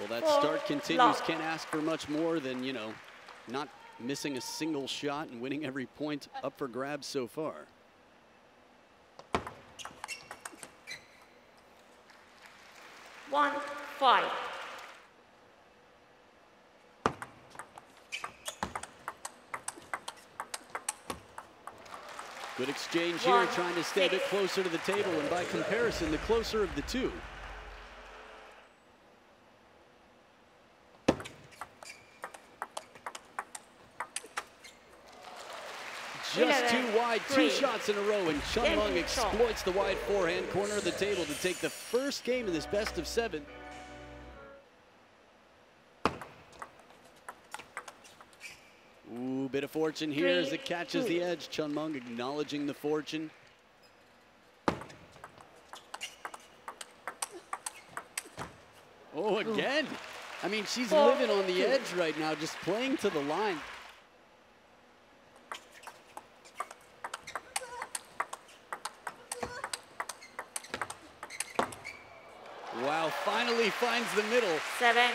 Well, that start continues. Can't ask for much more than, you know, not missing a single shot and winning every point up for grabs so far. One, five. Good exchange here, trying to stay a bit closer to the table, and by comparison, the closer of the two. Just too wide, two shots in a row, and Chun shot. exploits the wide forehand corner of the table to take the first game in this best of seven. Ooh, bit of fortune here as it catches two. the edge. Chen Meng acknowledging the fortune. Oh, again. I mean, she's Four, living on the edge right now, just playing to the line. Finally finds the middle. Seven.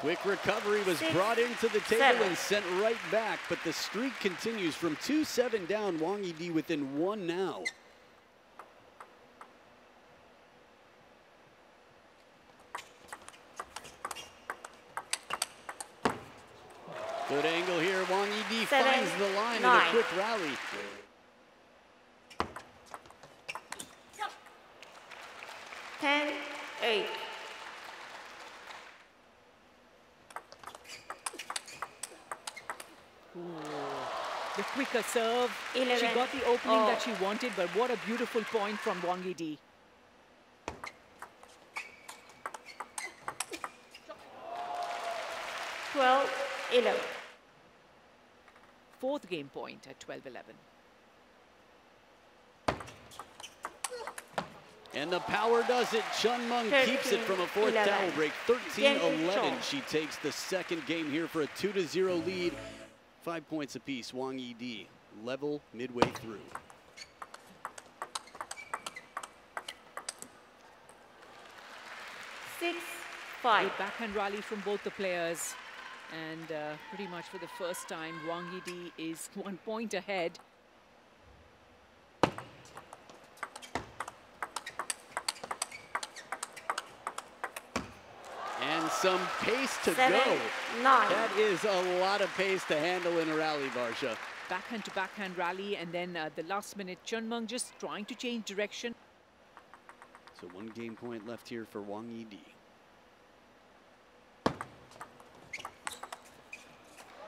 Quick recovery was Six, brought into the table seven. and sent right back, but the streak continues from 2-7 down. Wang Yidi within one now. Good angle here. Wang Yidi Seven, finds the line in a quick rally. Ten, eight. The quicker serve. she got the opening Oh. that she wanted, but what a beautiful point from Wang Yidi. Twelve, eleven. Fourth game point at 12-11. And the power does it. Chen Meng keeps it from a fourth 11. towel break. 13-11. She takes the second game here for a 2-0 lead. Five points apiece. Wang Yidi level midway through. Six, five. Good backhand rally from both the players. And uh, pretty much for the first time, Wang Yidi is one point ahead. And some pace to Seven, go. nine. That is a lot of pace to handle in a rally, Varsha. Backhand to backhand rally. And then uh, the last minute, Chen Meng just trying to change direction. So one game point left here for Wang Yidi.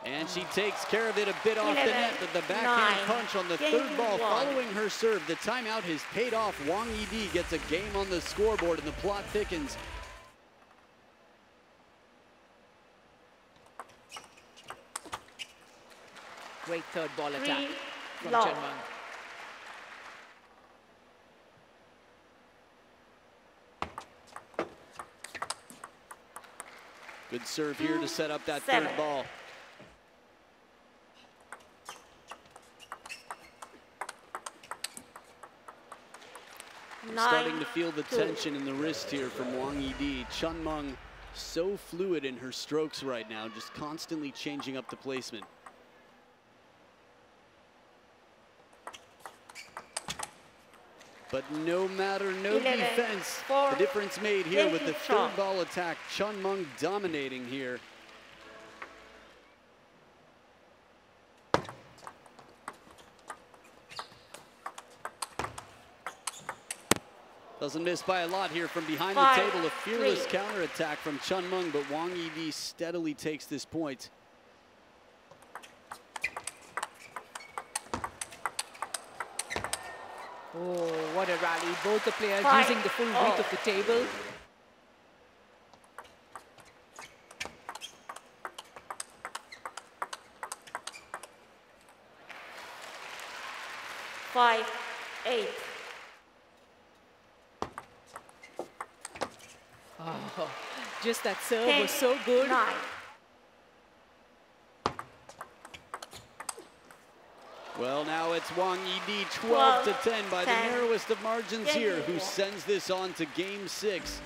And she takes care of it a bit off the net, but the backhand nine, punch on the game third ball one. following her serve. The timeout has paid off. Wang Yidi gets a game on the scoreboard, and the plot thickens. Great third ball attack Three, from long. Chen Meng. Good serve here to mm, set up that Seven. third ball. Nine, Starting to feel the two. tension in the wrist here from Wang Yidi. Chen Meng so fluid in her strokes right now, just constantly changing up the placement. But no matter, no Eleven, defense. four, the difference made here with the third ball attack. Chen Meng dominating here. Doesn't miss by a lot here from behind Five, the table. A fearless three. counterattack from Chen Meng, but Wang Yidi steadily takes this point. Oh, what a rally. Both the players Five, using the full all. width of the oh. table. five, eight. Oh, just that serve Ten, was so good. Nine. Well, now it's Wang Yidi 12 to 10 by the narrowest of margins Game here, who four. sends this on to game six.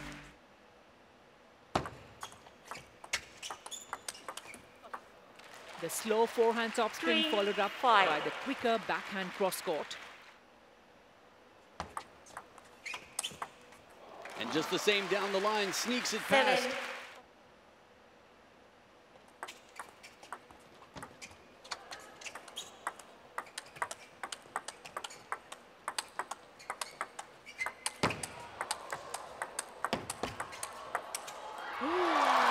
The slow forehand topspin Three, followed up five. by the quicker backhand cross court. Just the same down the line, sneaks it Seven. past.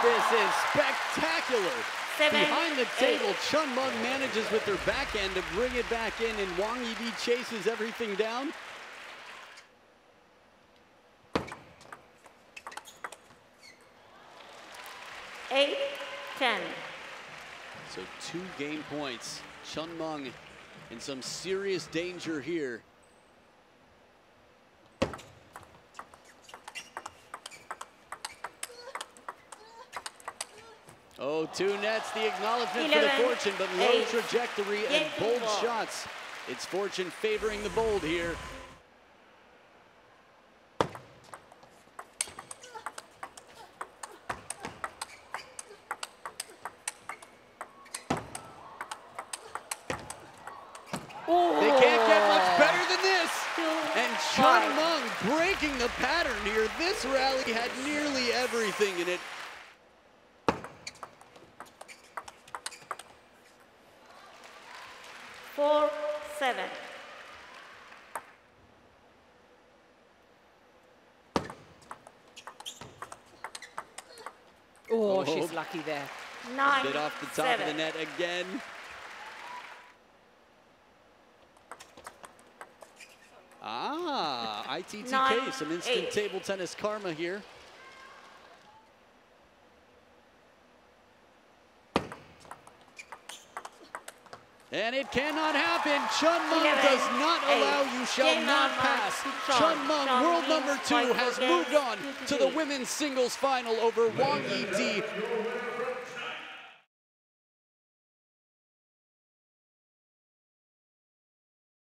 This is spectacular. Seven, Behind the eight. table, Chen Meng manages with her backhand to bring it back in, and Wang Yidi chases everything down. Eight, ten. So two game points. Chen Meng in some serious danger here. Oh, two nets, the acknowledgement for the fortune, but low eight. trajectory and bold shots. It's fortune favoring the bold here. They can't get much better than this. Two, And Chun five. Mung breaking the pattern here. This rally had nearly everything in it. Four, seven. Oh, Oh. she's lucky there. Nine, Bit off the top seven. of the net again. ITTK, Nine, some instant eight. table tennis karma here. And it cannot happen. Chen Meng Eleven, does not eight. allow you shall Game not pass. Chun. Chun world number two, has moved on to the women's singles final over Wang Yidi.